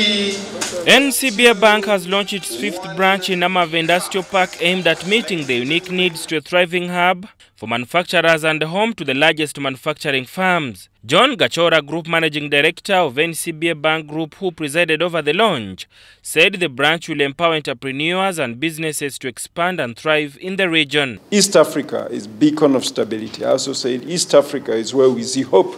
NCBA Bank has launched its fifth branch in Amave Industrial Park aimed at meeting the unique needs to a thriving hub for manufacturers and home to the largest manufacturing firms. John Gachora, Group Managing Director of NCBA Bank Group, who presided over the launch, said the branch will empower entrepreneurs and businesses to expand and thrive in the region. East Africa is beacon of stability. I also said East Africa is where we see hope.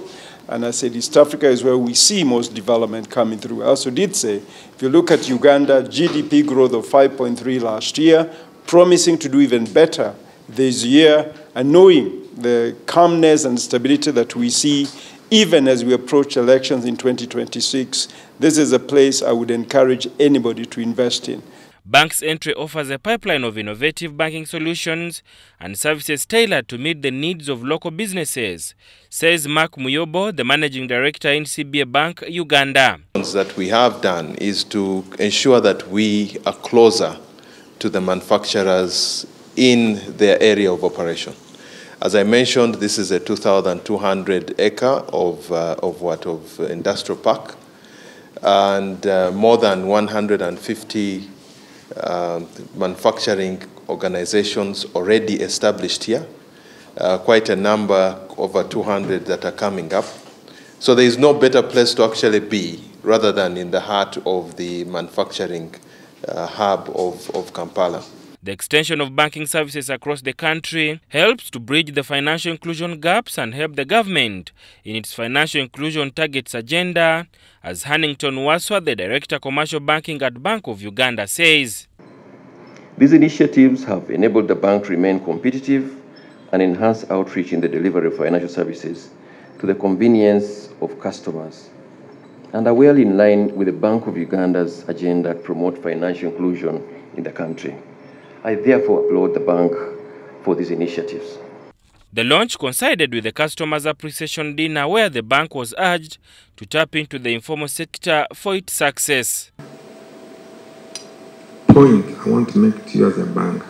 And I said East Africa is where we see most development coming through. I also did say, if you look at Uganda, GDP growth of 5.3 last year, promising to do even better this year, and knowing the calmness and stability that we see even as we approach elections in 2026, this is a place I would encourage anybody to invest in. Bank's entry offers a pipeline of innovative banking solutions and services tailored to meet the needs of local businesses, says Mark Muyobo, the managing director NCBA Bank, Uganda. That we have done is to ensure that we are closer to the manufacturers in their area of operation. As I mentioned, this is a 2,200 acre of, uh, of what of industrial park, and uh, more than 150 uh, manufacturing organizations already established here. Uh, quite a number, over 200 that are coming up. So there is no better place to actually be rather than in the heart of the manufacturing uh, hub of, of Kampala. The extension of banking services across the country helps to bridge the financial inclusion gaps and help the government in its financial inclusion targets agenda, as Hannington Waswa, the Director Commercial Banking at Bank of Uganda, says. These initiatives have enabled the bank to remain competitive and enhance outreach in the delivery of financial services to the convenience of customers and are well in line with the Bank of Uganda's agenda to promote financial inclusion in the country. I therefore applaud the bank for these initiatives. The launch coincided with the Customers Appreciation Dinner where the bank was urged to tap into the informal sector for its success. Point I want to make to you as a bank.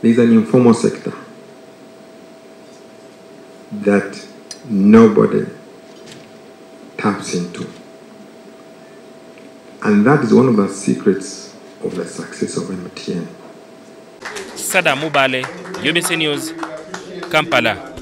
There is an informal sector that nobody taps into. And that is one of the secrets of the success of MTN. Sada Mubale, UBC News, Kampala.